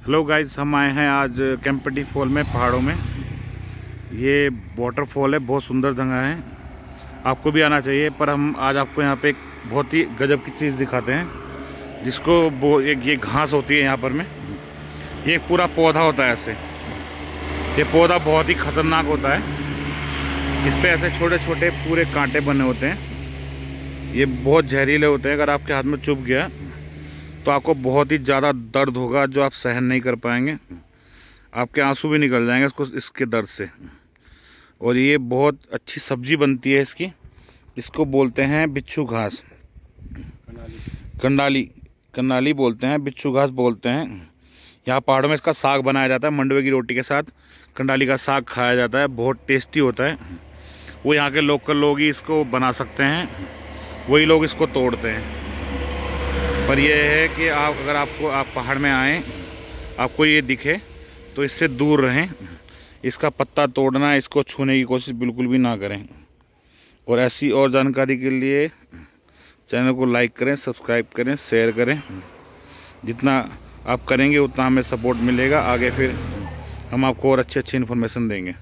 Hello guys हम आए हैं आज कैंपटी फॉल में, पहाड़ों में। ये वाटरफॉल है, बहुत सुंदर जगह है। आपको भी आना चाहिए, पर हम आज आपको यहाँ पे एक बहुत ही गजब की चीज़ दिखाते हैं, जिसको वो एक ये घास होती है यहाँ पर में। ये एक पूरा पौधा होता है ऐसे। ये पौधा बहुत ही ख़तरनाक होता है। इस पर ऐसे छोटे छोटे पूरे कांटे बने होते हैं। ये बहुत जहरीले होते हैं, अगर आपके हाथ में चुभ गया। तो आपको बहुत ही ज़्यादा दर्द होगा जो आप सहन नहीं कर पाएँगे। आपके आँसू भी निकल जाएँगे इसको, इसके दर्द से। और ये बहुत अच्छी सब्ज़ी बनती है इसकी। इसको बोलते हैं बिच्छू घास। कंडाली। कंडाली बोलते हैं, बिच्छू घास बोलते हैं। यहाँ पहाड़ों में इसका साग बनाया जाता है, मंडवे की रोटी के साथ। कंडाली का साग खाया जाता है, बहुत टेस्टी होता है। वो यहाँ के लोकल लोग ही इसको बना सकते हैं। वही लोग इसको तोड़ते हैं। पर यह है कि आप, अगर आपको, आप पहाड़ में आएँ, आपको ये दिखे तो इससे दूर रहें। इसका पत्ता तोड़ना, इसको छूने की कोशिश बिल्कुल भी ना करें। और ऐसी और जानकारी के लिए चैनल को लाइक करें, सब्सक्राइब करें, शेयर करें। जितना आप करेंगे, उतना हमें सपोर्ट मिलेगा। आगे फिर हम आपको और अच्छी अच्छी इन्फॉर्मेशन देंगे।